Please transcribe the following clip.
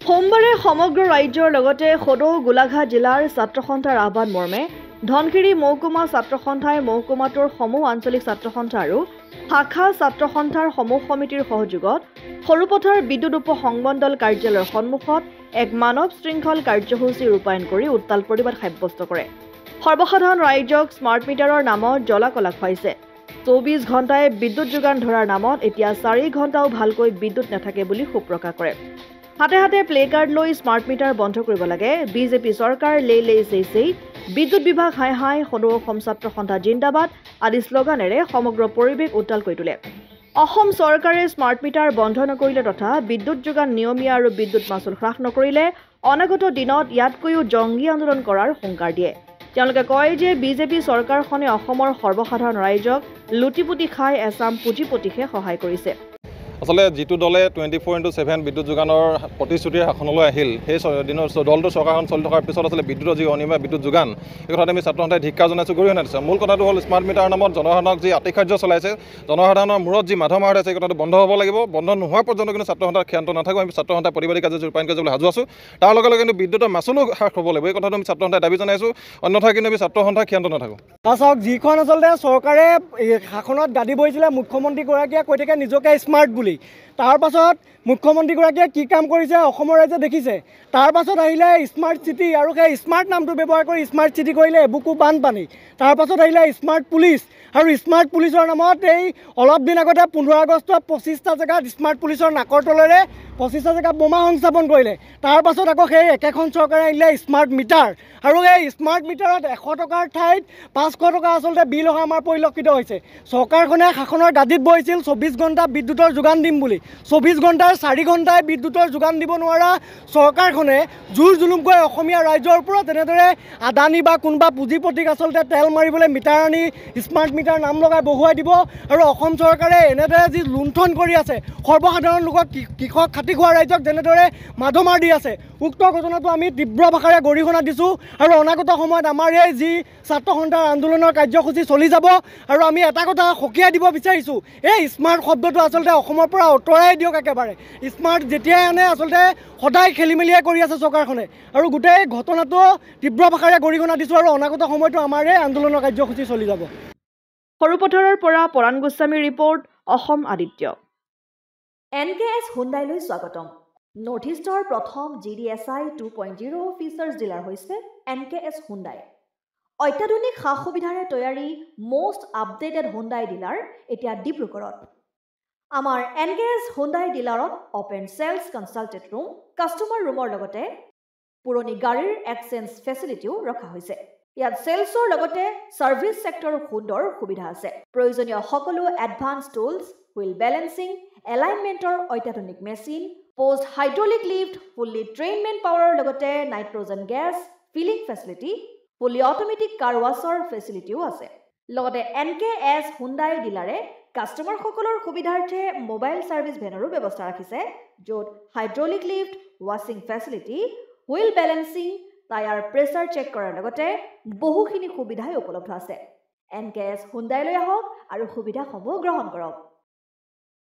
সোমবাৰে সমগ্ৰ ৰাজ্যৰ লগতে সদৌ গোলাঘাট জিলাৰ ছাত্ৰ সন্থাৰ আহ্বান মৰ্মে। ধনশিৰি মহকুমা ছাত্ৰ সন্থাই মহকুমাটোৰ সমূহ আঞ্চলিক ছাত্ৰ সন্থা আৰু শাখা ছাত্ৰ সন্থাৰ সমূহ সমিতিৰ সহযোগত সৰুপথাৰ বিদ্যুৎ উপ সংমণ্ডল কাৰ্যালয়ৰ সন্মুখত এক মানৱ শৃংখল কাৰ্যসূচী ৰূপায়ণ কৰি উত্তাল প্ৰতিবাদ সাব্যস্ত কৰে। সৰ্বসাধাৰণ ৰাইজক স্মাৰ্ট মিটাৰৰ নামত জ্বলা কলা খুৱাইছে। চৌবিছ ঘণ্টাই বিদ্যুৎ যোগান ধৰাৰ নামত এতিয়া চাৰি ঘণ্টাও ভালকৈ বিদ্যুৎ নাথাকে বুলি ক্ষোভ প্ৰকাশ কৰে। হাতে হাতে প্লে কাৰ্ড লৈ স্মাৰ্ট মিটাৰ বন্ধ কৰিব লাগে। বিজেপি চৰকাৰ লে লে চেই চেই বিদ্যুৎ বিভাগ হাই হাই সদৌ অসম ছাত্ৰ সন্থা জিন্দাবাদ আদি শ্লোগানেৰে সমগ্ৰ পৰিৱেশ উত্তাল কৰি তোলে। অসম চৰকাৰে স্মাৰ্ট মিটাৰ বন্ধ নকৰিলে তথা বিদ্যুৎ যোগান নিয়মীয়া আৰু বিদ্যুৎ মাচুল হ্ৰাস নকৰিলে অনাগত দিনত ইয়াতকৈও জংগী আন্দোলন কৰাৰ হুংকাৰ দিয়ে। তেওঁলোকে কয় যে বিজেপি চৰকাৰখনে অসমৰ সৰ্বসাধাৰণ ৰাইজক লুটিপুটি খাই এচাম পুঁজিপতিহে সহায় কৰিছে। আচলতে যিটো দলে টুৱেণ্টি ফ'ৰ ইণ্টু ছেভেন বিদ্যুৎ যোগানৰ প্ৰতিশ্ৰুতিৰে শাসনলৈ আহিল সেই দিনৰ দলটো চৰকাৰখন চলি থকাৰ পিছত আচলতে বিদ্যুতৰ যি অনিয়মীয়া বিদ্যুৎ যোগান এই কথাত আমি ছাত্ৰ সন্থাই ধিক্কাৰ জনাইছোঁ গৰিহণা দিছোঁ মূল কথাটো হ'ল স্মাৰ্ট মিটাৰৰ নামত জনসাধাৰণক যি আতিশাৰ্য চলাইছে জনসাধাৰণৰ মূৰত যি মাধ মাৰ আছে এই কথাটো বন্ধ হ'ব লাগিব। বন্ধ নোহোৱা পৰ্যন্ত কিন্তু ছাত্ৰ সন্থাৰ ক্ষান্ত নাথাকোঁ আমি ছাত্ৰ সন্থাই প্ৰতিবাদী কাৰ্যসূচী ৰূপায়ণ কৰিবলৈ সাজু আছোঁ। তাৰ লগে লগে কিন্তু বিদ্যুতৰ মাচুলো হ্ৰাস হ'ব লাগিব এই কথাটো আমি ছাত্ৰ সন্থাই দাবী জনাইছোঁ। অন্যথা কিন্তু আমি ছাত্ৰ সন্থাই ক্ষান্ত নাথাকোঁ। চাওক যিখন আচলতে চৰকাৰে শাসনত গাদী বহিছিলে মুখ্যমন্ত্ৰীগৰাকীয়ে কৈ থাকে নিজকে স্মাৰ্ট বুলি। তাৰ পাছত মুখ্যমন্ত্ৰীগৰাকীয়ে কি কাম কৰিছে অসমৰ ৰাইজে দেখিছে। তাৰ পাছত আহিলে স্মাৰ্ট চিটি আৰু সেই স্মাৰ্ট নামটো ব্যৱহাৰ কৰি স্মাৰ্ট চিটি কৰিলে এবুকু বানপানী। তাৰ পাছত আহিলে স্মাৰ্ট পুলিচ আৰু স্মাৰ্ট পুলিচৰ নামত এই অলপ দিন আগতে পোন্ধৰ আগষ্টত পঁচিছটা জেগাত স্মাৰ্ট পুলিচৰ নাকৰ তলেৰে পঁচিছটা জেগাত বোমা সংস্থাপন কৰিলে। তাৰ পাছত আকৌ সেই একেখন চৰকাৰে আহিলে স্মাৰ্ট মিটাৰ আৰু এই স্মাৰ্ট মিটাৰত এশ টকাৰ ঠাইত পাঁচশ টকা আচলতে বিল অহা আমাৰ পৰিলক্ষিত হৈছে। চৰকাৰখনে শাসনৰ গাদীত বহিছিল চৌবিছ ঘণ্টা বিদ্যুতৰ যোগান দিম বুলি। চৌবিছ ঘণ্টাৰ চাৰি ঘণ্টাই বিদ্যুতৰ যোগান দিব নোৱাৰা চৰকাৰখনে জোৰ জুলুমকৈ অসমীয়া ৰাইজৰ ওপৰত তেনেদৰে আদানী বা কোনোবা পুঁজিপতিক আচলতে তেল মাৰিবলৈ মিটাৰ আনি স্মাৰ্ট মিটাৰ নাম লগাই বহুৱাই দিব। আৰু অসম চৰকাৰে এনেদৰে যি লুণ্ঠন কৰি আছে সৰ্বসাধাৰণ লোকক কৃষক খাটি খোৱা ৰাইজক যেনেদৰে মাধমাৰ দি আছে উক্ত ঘটনাটো আমি তীব্ৰ ভাষাৰে গৰিহণা দিছোঁ আৰু অনাগত সময়ত আমাৰ এই যি ছাত্ৰ সন্থাৰ আন্দোলনৰ কাৰ্যসূচী চলি যাব আৰু আমি এটা কথা সকীয়াই দিব বিচাৰিছোঁ এই স্মাৰ্ট শব্দটো আচলতে অসমৰ পৰা আঁতৰাই দিয়ক একেবাৰে। স্মাৰ্ট যেতিয়াই আনে আচলতে সদায় খেলি মেলিয়ে কৰি আছে চৰকাৰখনে। আৰু গোটেই ঘটনাটো তীব্ৰ ভাষাৰে গৰিহণা দিছোঁ আৰু অনাগত সময়তো আমাৰ এই আন্দোলনৰ কাৰ্যসূচী চলি যাব। সৰুপথাৰৰ পৰা পৰাণ গোস্বামীৰ report Asom Aditya. N K S হুণ্ডাইলৈ স্বাগতম। নৰ্থ ইষ্টৰ প্ৰথম G D S I two point zero' features dealer হৈছে এন কে এছ হুণ্ডাই অত্যাধুনিক সা সুবিধাৰে তৈয়াৰী মষ্ট আপডেটেড হুণ্ডাই ডিলাৰ এতিয়া ডিব্ৰুগড়ত। আমাৰ N K S Hyundai ডিলাৰত open sales consulted room customer ৰুমৰ লগতে পুৰণি গাড়ীৰ এক্সচেঞ্জ ফেচিলিটিও ৰখা হৈছে। ইয়াত চেলছৰ লগতে ছাৰ্ভিচ ছেক্টৰৰ সুন্দৰ সুবিধা আছে। প্ৰয়োজনীয় সকলো এডভান্স টুলছ হুইল বেলেঞ্চিং এলাইনমেণ্টৰ অত্যাধুনিক machine post hydraulic lift fully trained man পাৱাৰৰ লগতে nitrogen gas filling facility fully automatic car ৱাছৰ ফেচিলিটিও আছে। লগতে এন কে এছ হুণ্ডাই ডিলাৰে কাষ্টমাৰসকলৰ সুবিধাৰ্থে মোবাইল ছাৰ্ভিচ ভেনৰো ব্যৱস্থা ৰাখিছে য'ত হাইড্ৰলিক লিফ্ট ৱাশ্বিং facility wheel balancing tyre pressure check কৰাৰ লগতে বহুখিনি সুবিধাই উপলব্ধ আছে। এন কে এছ হুণ্ডাইলৈ আহক আৰু সুবিধাসমূহ গ্ৰহণ কৰক।